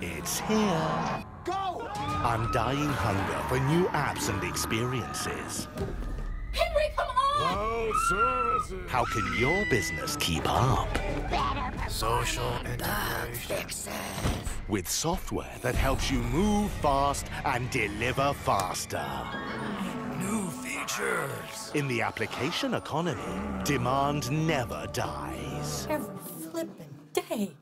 It's here. Go! Undying hunger for new apps and experiences. Henry, come on! Cloud services. How can your business keep up? Better Social integration. With software that helps you move fast and deliver faster. New features. In the application economy, demand never dies. Every flippin' day.